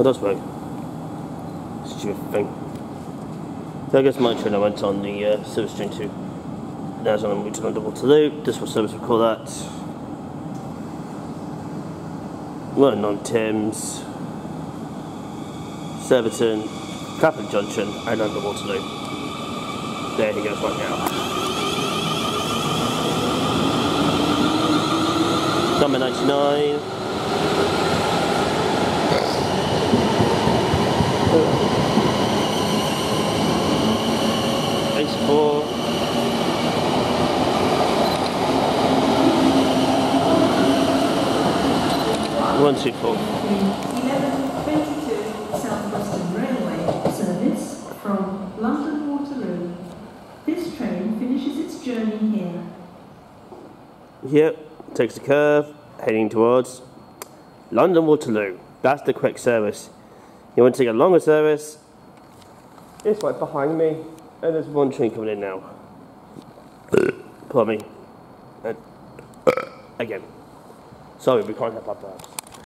Oh, does work. Stupid thing. So I guess my train I went on the uh, service train to. Now it's on the to Waterloo. This was service we call that. Walton-on-Thames, Surbiton, Clapham Junction, and London Waterloo. There he goes right now. Number 99. 11.22, South Western Railway service from London Waterloo. This train finishes its journey here. Yep, takes a curve, heading towards London Waterloo. That's the quick service. You want to take a longer service? It's right behind me, and there's one train coming in now. Pardon uh, again. Sorry, we can't have that.